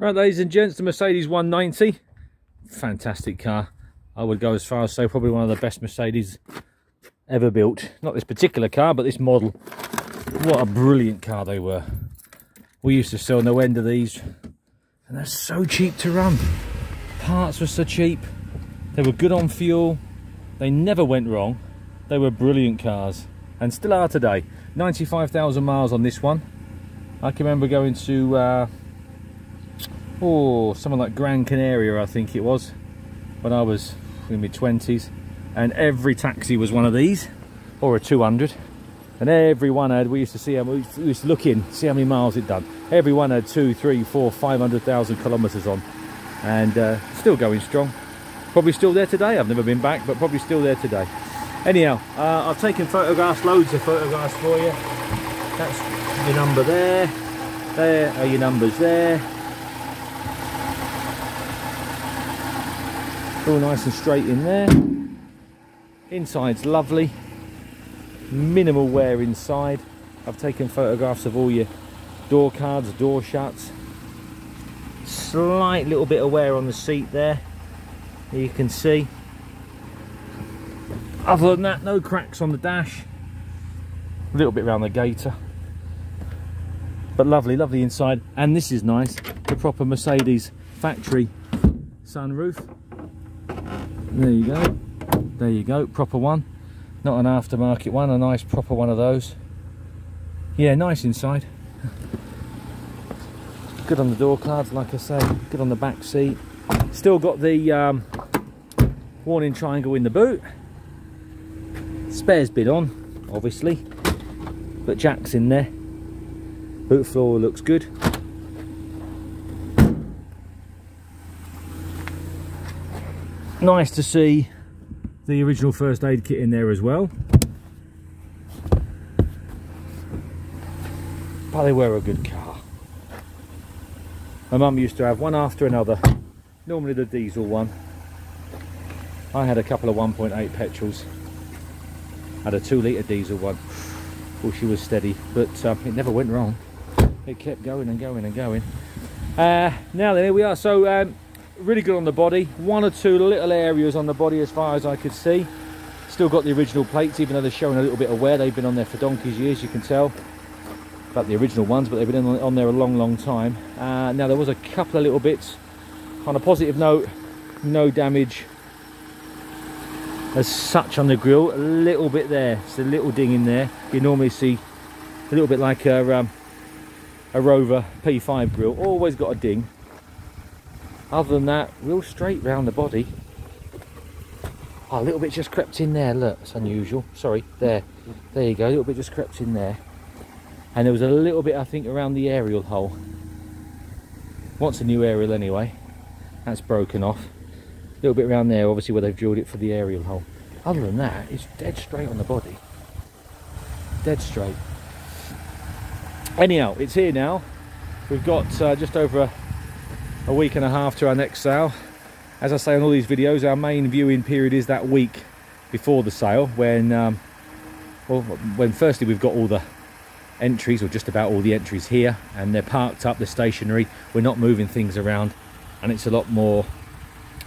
Right, ladies and gents, the Mercedes 190. Fantastic car. I would go as far as say probably one of the best Mercedes ever built. Not this particular car, but this model. What a brilliant car they were. We used to sell no end of these. And they're so cheap to run. Parts were so cheap. They were good on fuel. They never went wrong. They were brilliant cars. And still are today. 95,000 miles on this one. I can remember going to... Uh, oh, something like Gran Canaria, I think it was, when I was in my 20s. And every taxi was one of these, or a 200. And every one had, we used to see how, we used to look in, see how many miles it done. Every one had two, three, four, 500,000 kilometers on. And uh, still going strong. Probably still there today. I've never been back, but probably still there today. Anyhow, uh, I've taken photographs, loads of photographs for you. That's your number there. There are your numbers there. All nice and straight in there. Inside's lovely. Minimal wear inside. I've taken photographs of all your door cards door shuts slight little bit of wear on the seat there. You can see. Other than that no cracks on the dash. A little bit around the gaiter but lovely lovely inside. And this is nice. The proper Mercedes factory sunroof there you go. There you go. Proper one. Not an aftermarket one a nice proper one of those. Yeah nice inside. Good on the door cards like I say. Good on the back seat. Still got the um, warning triangle in the boot. Spares bit on obviously. But jack's in there. Boot floor looks good nice to see the original first aid kit in there as well. But they were a good car. My mum used to have one after another normally the diesel one. I had a couple of 1.8 petrols. Had a two litre diesel one. Well she was steady but um, it never went wrong. It kept going and going and going. Uh, now then here we are. So um, really good on the body. One or two little areas on the body as far as I could see. Still got the original plates even though they're showing a little bit of wear. They've been on there for donkey's years you can tell. About the original ones but they've been on, there a long long time. Uh, now there was a couple of little bits. On a positive note no damage as such on the grill. A little bit there. It's a little ding in there. You normally see a little bit like a, um, a rover p5 grill. Always got a ding other than that real straight round the body. Oh, a little bit just crept in there. Look it's unusual. Sorry there. There you go a little bit just crept in there. And there was a little bit I think around the aerial hole. Wants a new aerial anyway? That's broken off. A little bit around there obviously where they've drilled it for the aerial hole. Other than that it's dead straight on the body. Dead straight. Anyhow it's here now. We've got uh, just over a a week and a half to our next sale. As I say on all these videos, our main viewing period is that week before the sale when, um, well, when firstly we've got all the entries or just about all the entries here and they're parked up, they're stationary, we're not moving things around and it's a lot more,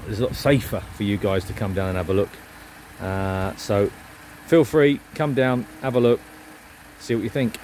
it's a lot safer for you guys to come down and have a look. Uh, so feel free, come down, have a look, see what you think.